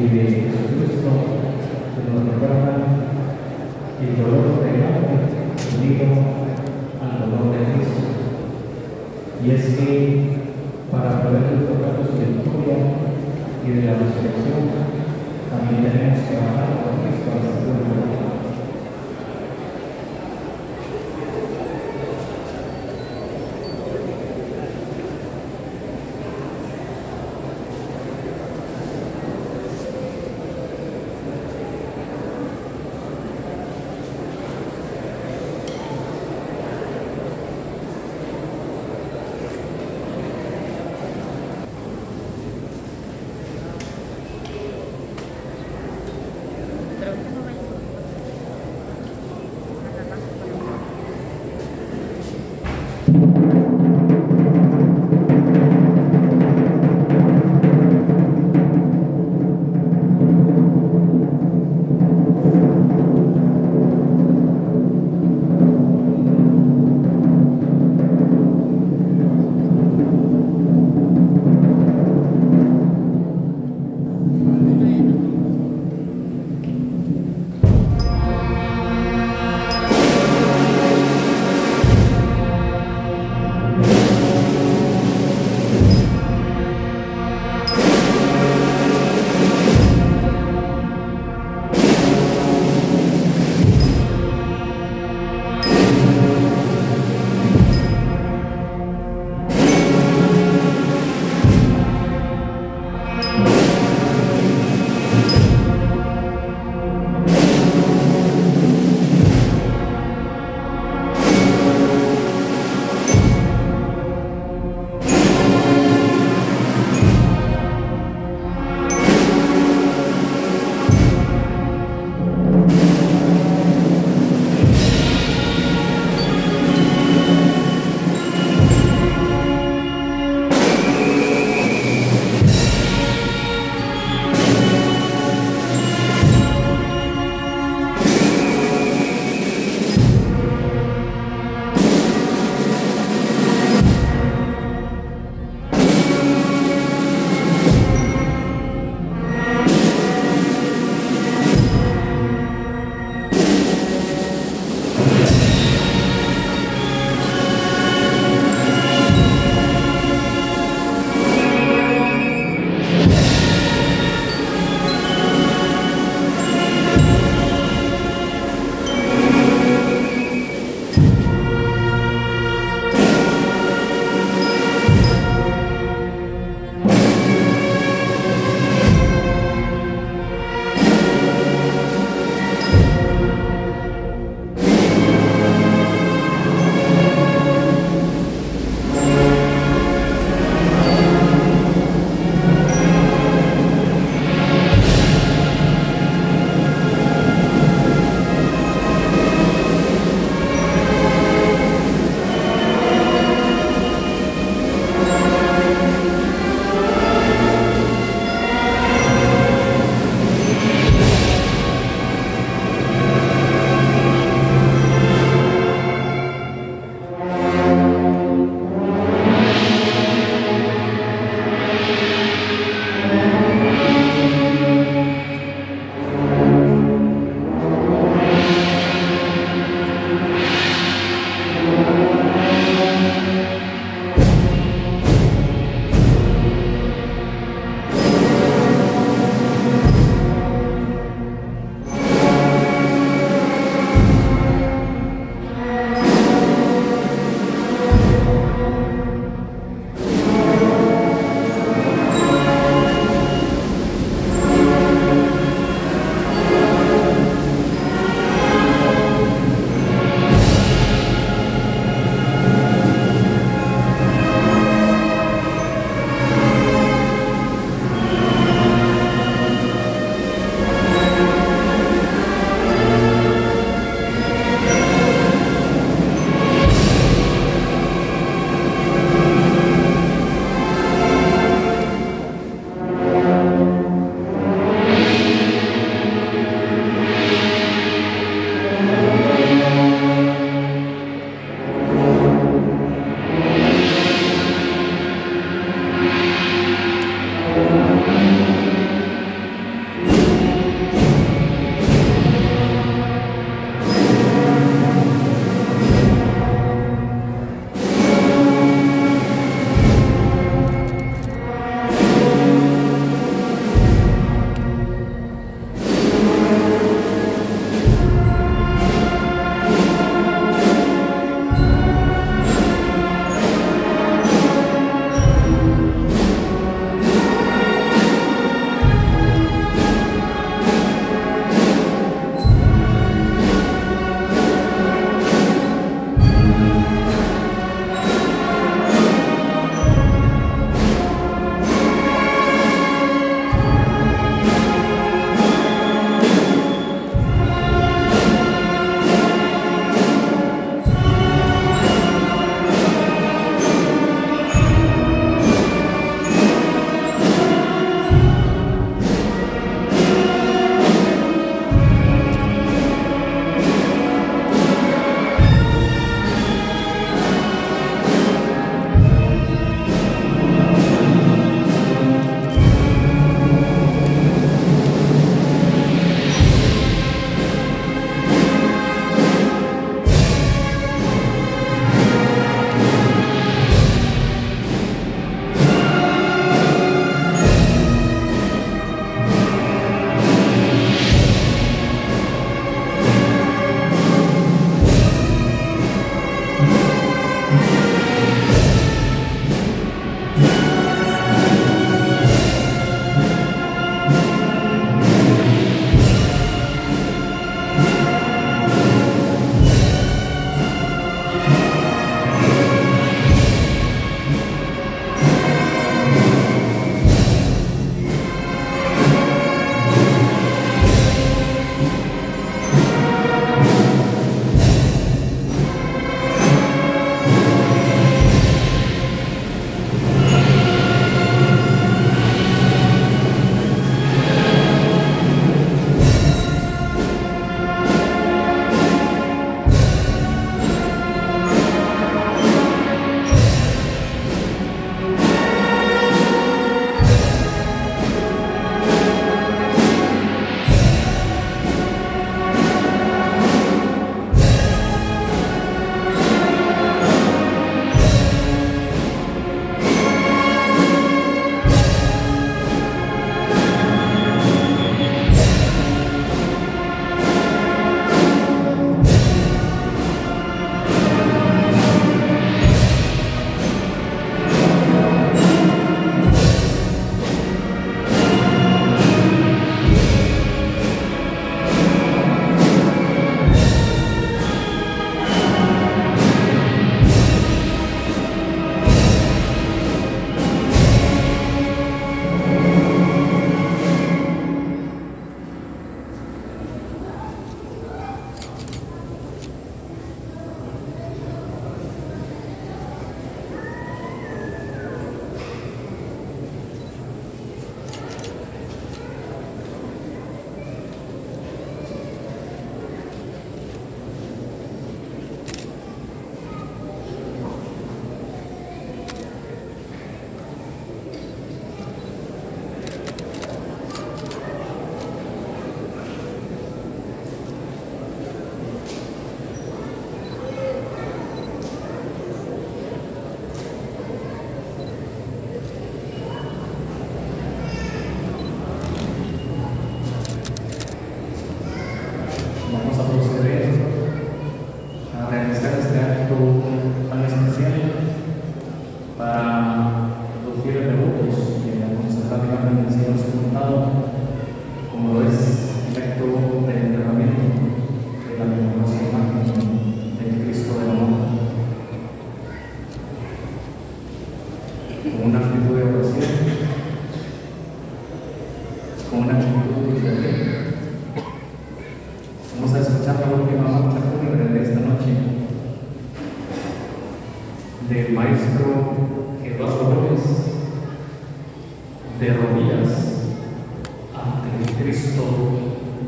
y de Jesucristo que nos recuerdan el dolor del hombre unido al dolor de Cristo. Y es que para poder disfrutar de su victoria y de la resurrección, también tenemos que bajar con Cristo a la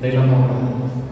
They don't know.